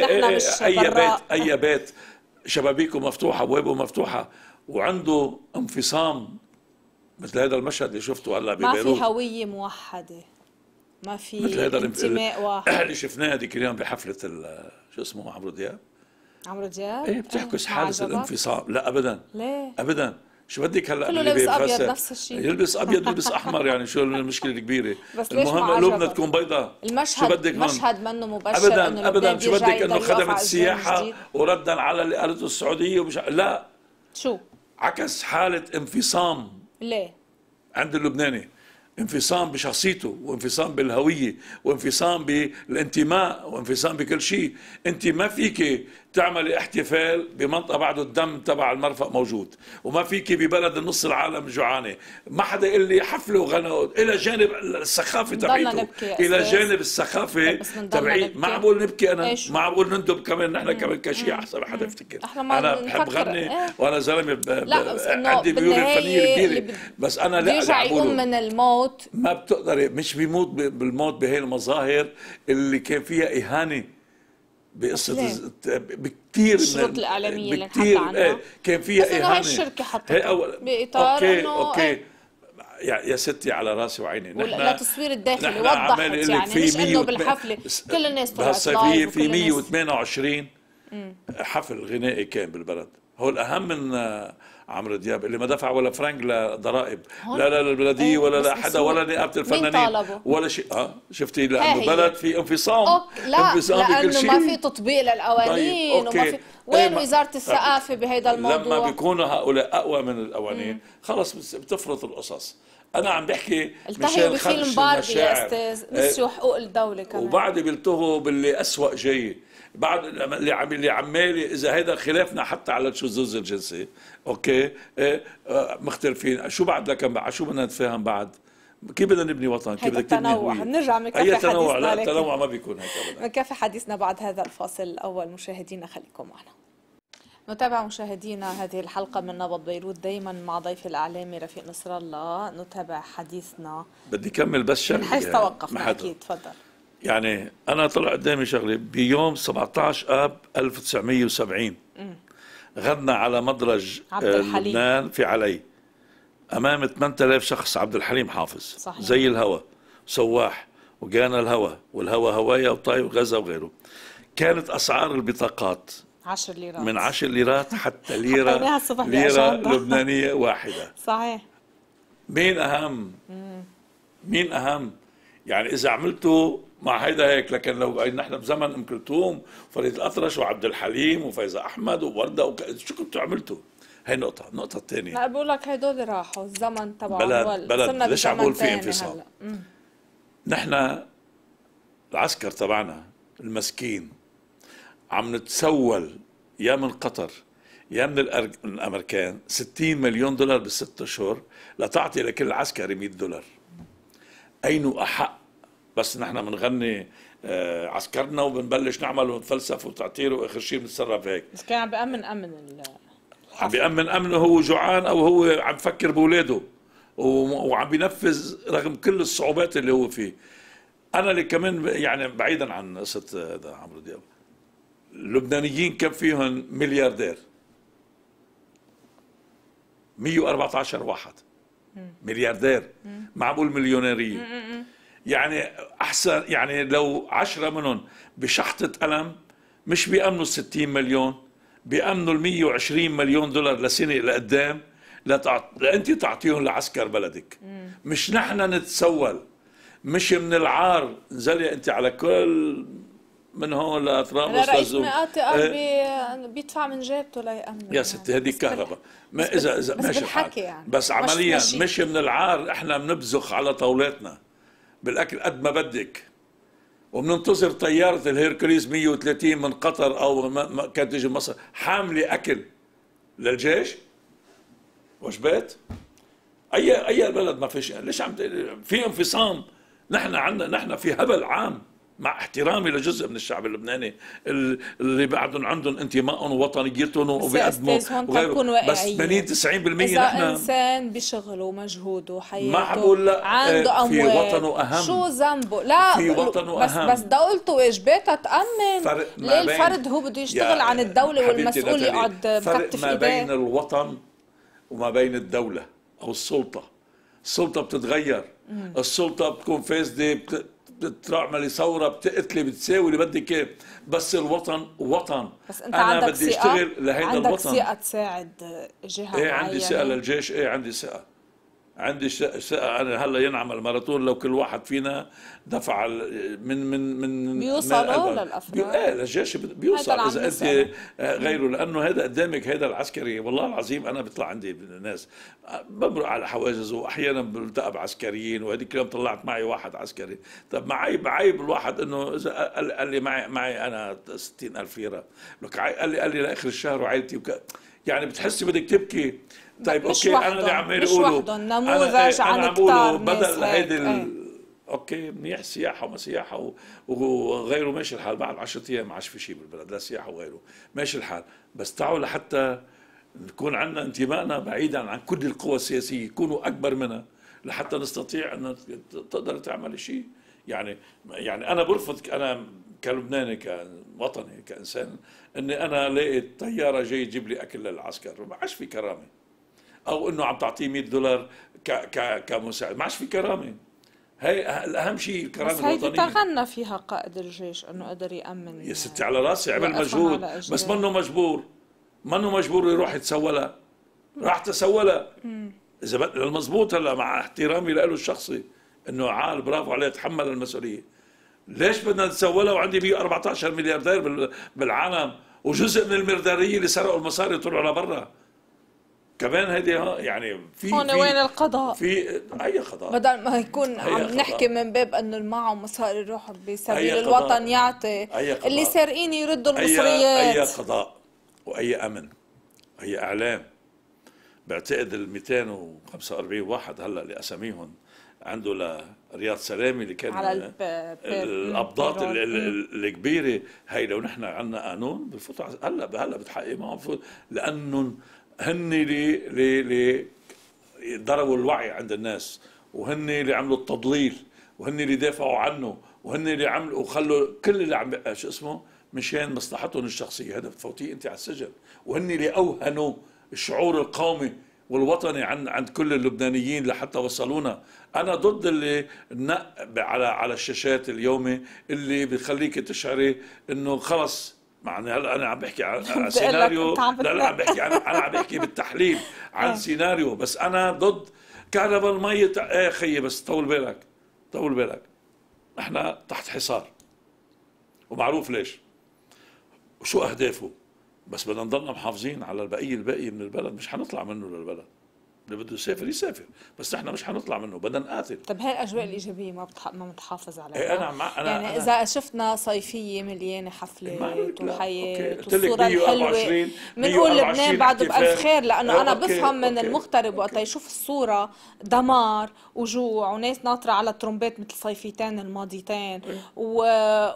نحن مش أي بيت براء أي بيت شبابيكه مفتوحة أبوابه مفتوحة وعنده انفصام مثل هذا المشهد اللي شفته هلا ما في ببيروت. هوية موحدة. ما في مثل هذا انتماء واحد. اللي شفناه هذيك اليوم بحفلة ال- شو اسمه عمرو دياب؟ عمرو دياب؟ إيه بتعكس حالة؟ الانفصام. لا ابدا. ليه؟ ابدا. شو بدك هلا كله لابس بيفسر؟ نفس الشيء. يلبس أبيض يلبس أحمر يعني شو المشكلة الكبيره بس ليش المهم قلوبنا؟ تكون بيضاء شو المشهد بدك هون؟ مشهد منه مبشر إنه ابدا ابدا لبنان شو بدك إنه خدمت السياحة؟ وردا على اللي قالته السعودية ومش لا شو؟ عكس حالة انفصام ليه؟ عند اللبناني انفصام بشخصيته وانفصام بالهوية وانفصام بالانتماء وانفصام بكل شيء. انت ما فيك تعملي احتفال بمنطقة بعده الدم تبع المرفق موجود وما فيك ببلد نص العالم جوعانة. ما حدا يقول لي حفلة وغنى. إلى جانب السخافة تبعيته. إلى. جانب السخافة تبعي. ما معقول نبكي أنا؟ ما معقول نندب كمان. نحن كمان كشيء أحسن حدا يفتكر. أنا بحب. غني إيه. وأنا زلمة عندي ميول اللي كبيره بس أنا لا عم يقوم من الموت. ما بتقدري مش بيموت بالموت بهي المظاهر اللي كان فيها إهانة بقصة ليه؟ الز- بكثير الشروط الإعلامية اللي انحكى عنها. إيه كان فيها بس إنه إهانة. هاي الشركة حطتها هي أول بإطار أوكي إنه أوكي. إيه. يا, يا ستي على راسي وعيني. نحن ولا تصوير الداخلي وضحت يعني في مش إنه 100 بالحفلة. كل الناس طلعت في الناس. 128 حفل غنائي كان بالبلد. هو الأهم من عمرو دياب اللي ما دفع ولا فرنك لضرائب؟ لا لا للبلديه ولا بس لا حدا بسوق. ولا نقابه مين الفنانين؟ ولا شيء آه شفتي لأنه. بلد في انفصام أوك لا انفصام لأنه شيء ما في تطبيق للقوانين طيب، وما. في وين ما- وزارة الثقافة بهيدا لما الموضوع بيكونوا هؤلاء أقوى من القوانين خلص بت- بتفرط القصص أنا عم بحكي التهيوا بفيلم باربي يا. أستاذ إيه، نسيوا حقوق الدولة كمان. وبعد بيلتهوا باللي أسوأ جاي بعد اللي عم اللي عمالي إذا هيدا خلافنا حتى على الشذوذ الجنسي. okay؟ إيه. آه، مختلفين. شو بعد لكن بعد شو بدنا نتفاهم بعد؟ كيف بدنا نبني وطن؟ كيف بدك تبني. هوية؟ بنرجع بنكفي اي تنوع حديثنا لا التنوع ما بيكون هيك ابدا. نكفي حديثنا بعد هذا الفاصل. الأول مشاهدينا خليكم معنا. نتابع مشاهدينا هذه الحلقة من نبض بيروت دايما مع ضيفي الإعلامي رفيق نصر الله. نتابع حديثنا. بدي كمل بس شغله من حيث يعني، توقفنا. أكيد تفضل. يعني أنا طلع قدامي شغلة. بيوم 17 آب 1970 غنى على مدرج عبد آه، الحليم. لبنان في علي. أمام 8000 شخص عبد الحليم حافظ. صحيح. زي الهوى سواح. وجانا الهوى والهوى هوايا وطاي وغزة وغيره. كانت أسعار البطاقات 10 ليرات من 10 ليرات حتى ليرة بأجندة. لبنانية واحدة صحيح مين أهم مين أهم يعني إذا عملته مع هيدا هيك لكن لو نحن بزمن أم كلثوم وفريد الأطرش وعبد الحليم وفايزة أحمد ووردة وك... شو كنتوا عملتوا هي نقطه النقطة الثانية لا بقول لك هدول راحوا الزمن تبعهم بلد- وال- بلد. ليش عم بقول في. مم. نحن العسكر تبعنا المسكين عم نتسول يا من قطر يا من الأمريكان 60 مليون دولار بالست اشهر لتعطي لكل عسكري 100 دولار. أين أحق؟ بس نحن بنغني آه، عسكرنا وبنبلش نعمل ونتفلسف وتعطير وآخر شيء بنتصرف هيك. بس كان عم بأمن أمن ال- عم بيأمن أمنه هو جوعان أو هو عم بفكر بأولاده و- وعم بينفذ رغم كل الصعوبات اللي هو فيه. أنا اللي كمان يعني بعيدا عن قصة هذا عمرو دياب. اللبنانيين كم فيهم ملياردير؟ 114 واحد. ملياردير. ما بقول مليونيرية يعني أحسن يعني لو عشرة منهم بشحطة قلم مش بيأمنوا 60 مليون بيأمنوا ال 120 مليون دولار لسنة لقدام لتعط... لأنت تعطيهم لعسكر بلدك. مش نحن نتسول. مش من العار. نزلي أنت على كل من هون لأطراف هلا رئيس مئات. قلبي بيدفع من جيبته ليأمن يا ستي هذه بس كهرباء. ما بس اذا إذا بس ماشي بالحكي الحال. يعني. بس مش عمليا ماشي. مش من العار إحنا بنبزخ على طاولاتنا بالأكل قد ما بدك. وبننتظر طيارة الهيركوليس 130 من قطر أو كانت تيجي مصر. حاملة أكل للجيش؟ وجبات اي أي بلد ما فيش ليش عم في انفصام. نحن عندنا نحن في هبل عام. مع احترامي لجزء من الشعب اللبناني اللي بعدهم عندهم انتمائهم ووطنيتهم وبيقدموا وغيره بس 80 90% إذا نحن إنسان بشغله ومجهوده وحياته ما بقول لا عنده اموال في وطنه أهم. شو ذنبه؟ لا في وطنه بس أهم. بس دولته واجباتها تأمن. ليه الفرد هو بده يشتغل عن الدولة والمسؤول يقعد مكتف ما بين الوطن وما بين الدولة أو السلطة. السلطة بتتغير. السلطة بتكون فاسده بت... بتعملي ثورة بتقتلي بتساوي اللي بدك إياه. بس الوطن وطن. بس أنت أنا عندك بدي أشتغل لهيدا الوطن. عندك ثقة تساعد جهة إيه عندي ثقة للجيش. إيه عندي ثقة. عندي أنا هلا ينعمل ماراثون لو كل واحد فينا دفع من من من بيوصلوا للأفراد. إيه للجيش بيوصل. إذا أنت غيره لأنه هذا قدامك هذا العسكري. والله العظيم أنا بيطلع عندي ناس بمرق على حواجز وأحيانا بلتقى بعسكريين وهذيك اليوم طلعت معي واحد عسكري. طب معيب عيب الواحد إنه إذا قال لي معي معي أنا 60000 ليرة. لك قال لي قال لي لآخر الشهر وعائلتي وك... يعني بتحسي بدك تبكي. طيب okay أنا اللي عمال أقوله. نموذج عن كتار بدل هيدي ال... okay منيح سياحة وما سياحة. وغيره ماشي الحال. بعد 10 أيام ما عادش في شيء بالبلد لا سياحة وغيره. ماشي الحال. بس تعالوا لحتى نكون عندنا انتمائنا بعيدا عن كل القوى السياسية يكونوا أكبر منها لحتى نستطيع أن تقدر تعمل شيء. يعني يعني أنا برفض أنا كلبناني كوطني كإنسان إني أنا الاقي طيارة جاي تجيب لي أكل للعسكر. ما عادش في كرامة. أو إنه عم تعطيه 100 دولار ك ك كمساعد ما عادش في كرامة. هي الأهم شيء الكرامة بس هيدي تغنى فيها قائد الجيش إنه قدر يأمن يا ستي على رأسي عمل مجهود. بس منه مجبور. منه مجبور يروح يتسولها راح تسولها إذا المضبوط هلا مع احترامي له الشخصي. إنه عال برافو عليه تحمل المسؤولية. ليش بدنا نتسولها وعندي 114 ملياردير بالعالم وجزء من المليارديرية اللي سرقوا المصاري طلعوا لبرا. كمان هيدي يعني في هون وين القضاء؟ في أي قضاء؟ بدل ما يكون عم نحكي من باب إنه معه مصاري يروحوا بسبيل الوطن يعطي اللي سارقين يردوا المصريات أي قضاء؟ وأي أمن؟ أي إعلام؟ بعتقد ال 245 واحد هلأ اللي أساميهم عنده لرياض سلامي اللي كان على القبضات الكبيرة هي لو نحن عندنا قانون بفوتوا هلأ هلأ بتحقق معهم لأنهم هن اللي اللي ضربوا الوعي عند الناس وهن اللي عملوا التضليل وهن اللي دافعوا عنه وهن اللي عملوا وخلوا كل اللي عم شو اسمه مشان مصلحتهم الشخصية هذا بتفوتيه أنت على السجن وهن اللي أوهنوا الشعور القومي والوطني عند عند كل اللبنانيين لحتى وصلونا. أنا ضد اللي على على الشاشات اليومي اللي بخليك تشعري إنه خلص. معني هلا أنا عم بحكي عن سيناريو؟ لا لا عم بحكي عن أنا عم بحكي بالتحليل عن سيناريو. بس أنا ضد كهرباء المي إيه خيي بس طول بالك طول بالك. إحنا تحت حصار. ومعروف ليش؟ وشو أهدافه؟ بس بدنا نضلنا محافظين على البقية الباقي من البلد مش حنطلع منه للبلد. اللي بده يسافر يسافر بس نحن مش حنطلع منه بدنا نقاتل. طب هاي الأجواء الإيجابية ما بتح... ما بتحافظ عليها؟ إيه أنا مع أنا يعني أنا إذا شفنا صيفية مليانة حفلات وحياه والصورة الحلوة. بنقول لبنان بعده بألف خير لأنه أنا بفهم من okay. المغترب وقت يشوف الصورة دمار وجوع وناس ناطرة على الترومبات مثل صيفيتين الماضيتين و...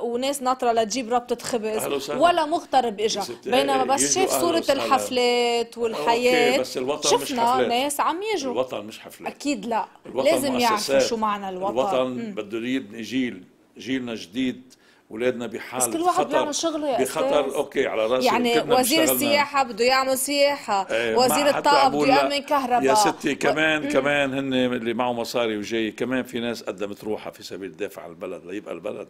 وناس ناطرة لتجيب ربطة خبز ولا مغترب اجى بينما بس شاف صورة الحفلات والحياة شفنا ناس عم يجوا. الوطن مش حفلات أكيد لا. لازم يعرفوا شو معنى الوطن. الوطن بده يبني جيل. جيلنا جديد. اولادنا بحال بس كل واحد بيعمل شغله يا بخطر. أستاذ. أوكي على رأسي يعني وزير السياحة بده يعمل سياحة. إيه وزير الطاقه بده يعمل كهرباء. يا ستي كمان و... كمان هن اللي معه مصاري وجاي. كمان في ناس قدمت روحها في سبيل الدفع عن البلد. ليبقى البلد.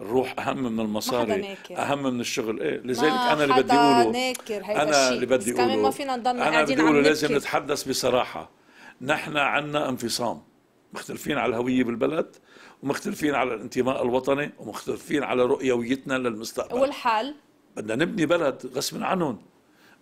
الروح أهم من المصاري أهم من الشغل. إيه لذلك أنا اللي بدي اقوله أنا اللي بدي اقوله ما فينا نضلنا أنا بدي اقوله لازم نتحدث بصراحة. نحن عندنا انفصام مختلفين على الهوية بالبلد ومختلفين على الانتماء الوطني ومختلفين على رؤيويتنا للمستقبل. والحل؟ بدنا نبني بلد غصب عنهم.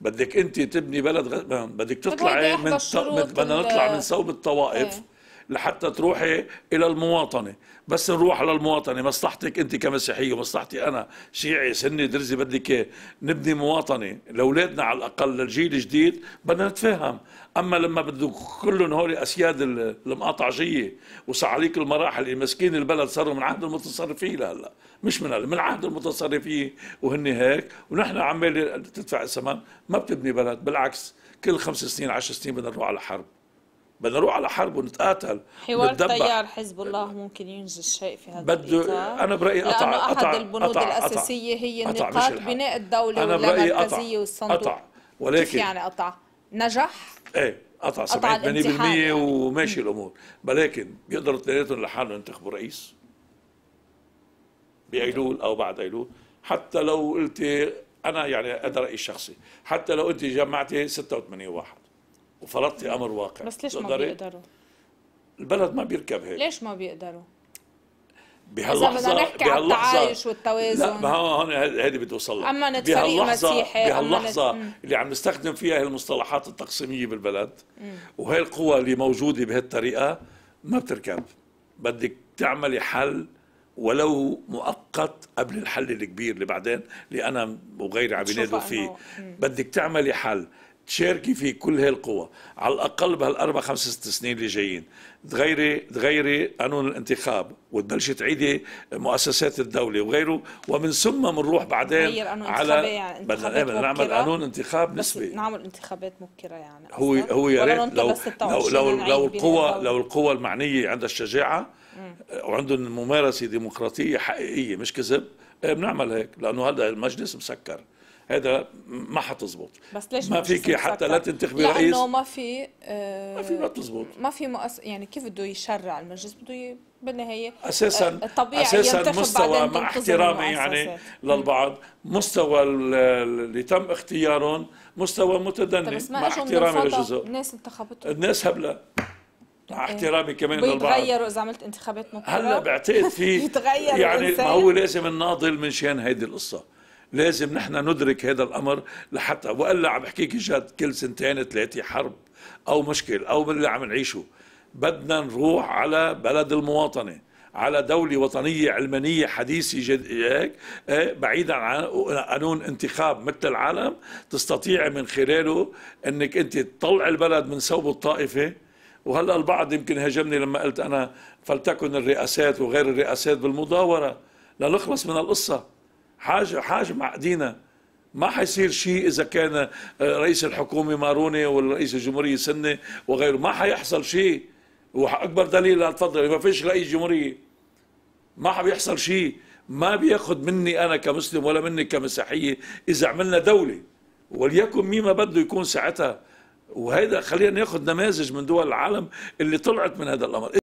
بدك أنت تبني بلد غ... بدك تطلعي من ط... بدنا نطلع من صوب الطوائف. إيه؟ لحتى تروحي إلى المواطنة. بس نروح للمواطنه مصلحتك أنت كمسيحية ومصلحتي أنا شيعي سني درزي بدك نبني مواطنة. لأولادنا على الأقل للجيل الجديد بدنا نتفاهم أما لما بده كلهم هول أسياد المقاطعجيه وصعاليك المراحل اللي مسكين البلد صاروا من عهد المتصرفين لهلا مش من من عهد المتصرفين وهن هيك. ونحن عمال تدفع الثمن. ما بتبني بلد بالعكس كل خمس سنين عشر سنين بدنا نروح على حرب. بدنا نروح على حرب ونتقاتل حوار تيار حزب الله ممكن ينجز شيء في هذا بده أنا برأيي قطع لأنه أحد البنود قطع الأساسية هي نقاط بناء الدولة واللامركزيه والصندوق. قطع ولكن كيف يعني قطع نجح؟ إيه قطع 70 80% يعني. وماشي الأمور. ولكن بيقدروا اثنيناتهم لحالهم ينتخبوا رئيس. بأيلول أو بعد أيلول. حتى لو قلتي أنا يعني هذا رأيي الشخصي. حتى لو انت جمعتي 86 واحد. وفرضتي أمر واقع. بس ليش ما بيقدروا؟ البلد ما بيركب هيك. ليش ما بيقدروا؟ بهاللحظه بدنا نحكي على التعايش والتوازن. لا ما هون هذه بدي اوصل لها اما فريق مسيحي بهاللحظة اللي عم نستخدم فيها المصطلحات التقسيمية بالبلد. وهي القوى اللي موجودة بهالطريقة ما بتركب. بدك تعملي حل ولو مؤقت قبل الحل الكبير اللي بعدين اللي أنا وغيري عم ينادوا فيه. بدك تعملي حل. تشاركي في كل هاي القوى على الأقل بهالأربع خمس ست سنين اللي جايين. تغيري تغيري قانون الانتخاب وتبلشي تعيدي مؤسسات الدولة وغيره ومن ثم بنروح بعدين على يعني بدنا بدنا نعمل قانون انتخاب نسبي. نعمل انتخابات مبكرة يعني هو هو يا ريت لو لو لو, لو القوى لو القوى المعنية عندها الشجاعة وعندهم ممارسة ديمقراطية حقيقية مش كذب. إيه، بنعمل هيك لأنه هذا المجلس مسكر. هذا ما حتزبط. بس ليش ما فيك حتى لا تنتخبي رئيس. لأنه ما في آه ما في ما تزبط. ما في مؤس... يعني كيف بده يشرع المجلس؟ بده ي... بالنهاية أساسا آه الطبيعي أساسا مستوى مع احترامي يعني للبعض. مستوى اللي تم اختيارهم مستوى متدني بس ما مع احترامي للجزء الناس انتخبتهم الناس هبلة. مع إيه. احترامي كمان للبعض. بيتغيروا إذا عملت انتخابات مبكره هلا بعتقد في يعني ما هو لازم نناضل من شان هيدي القصة. لازم نحن ندرك هذا الأمر لحتى وإلا عم بحكيك جد كل سنتين ثلاثة حرب أو مشكل أو اللي عم نعيشه. بدنا نروح على بلد المواطنة على دولة وطنية علمانية حديثة جد هيك؟ إيه، بعيدا عن قانون انتخاب مثل العالم تستطيع من خلاله إنك أنت تطلع البلد من ثوب الطائفة. وهلأ البعض يمكن هاجمني لما قلت أنا فلتكن الرئاسات وغير الرئاسات بالمضاورة. لنخلص من القصة. حاجة حاجة معقدينا ما حيصير شيء إذا كان آه، رئيس الحكومة ماروني ولا رئيس الجمهورية سنة وغيره ما حيحصل شيء وأكبر دليل تفضل ما فيش رئيس جمهورية. ما حبيحصل شيء ما بياخذ مني أنا كمسلم ولا مني كمسيحية إذا عملنا دولة. وليكن مين ما بده يكون ساعتها. وهذا خلينا ناخذ نماذج من دول العالم اللي طلعت من هذا الأمر.